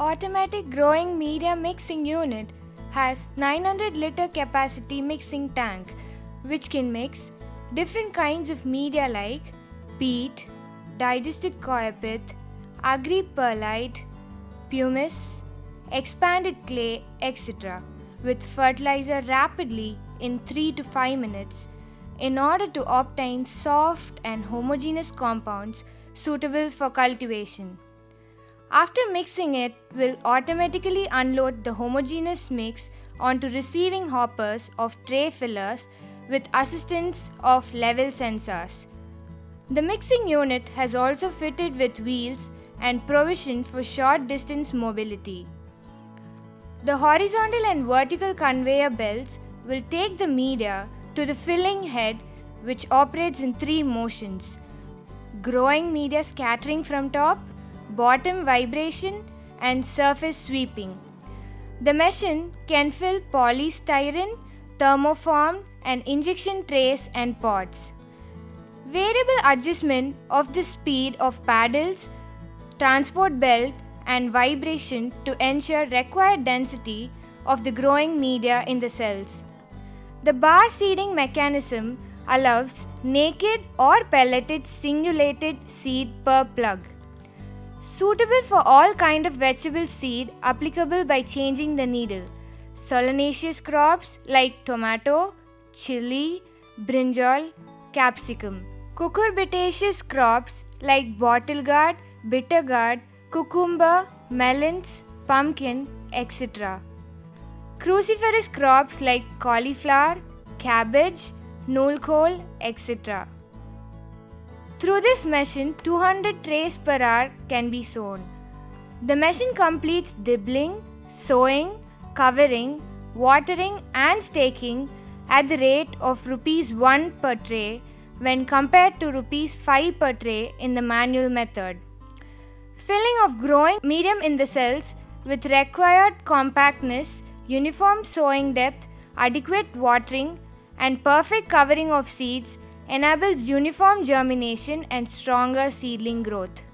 automatic growing media mixing unit has 900 liter capacity mixing tank which can mix different kinds of media like peat, digested coir pith, agri-perlite, pumice, expanded clay, etc. with fertilizer rapidly in 3 to 5 minutes in order to obtain soft and homogeneous compounds suitable for cultivation. After mixing it will automatically unload the homogeneous mix onto receiving hoppers of tray fillers with assistance of level sensors. The mixing unit has also fitted with wheels and provision for short distance mobility. The horizontal and vertical conveyor belts will take the media to the filling head which operates in three motions growing media scattering from top, bottom vibration, and surface sweeping. The machine can fill polystyrene, thermoform, and injection trays and pods. Variable adjustment of the speed of paddles, transport belt, and vibration to ensure required density of the growing media in the cells. The bar seeding mechanism allows naked or pelleted singulated seed per plug. Suitable for all kind of vegetable seed applicable by changing the needle. Solanaceous crops like tomato, chili, brinjal, capsicum. Cucurbitaceous crops like bottle gourd, bitter gourd, cucumber, melons, pumpkin, etc. Cruciferous crops like cauliflower, cabbage, knol-khol, etc. Through this machine, 200 trays per hour can be sown. The machine completes dibbling, sowing, covering, watering, and staking at the rate of rupees 1 per tray when compared to rupees 5 per tray in the manual method. Filling of growing medium in the cells with required compactness, uniform sowing depth, adequate watering, and perfect covering of seeds enables uniform germination and stronger seedling growth.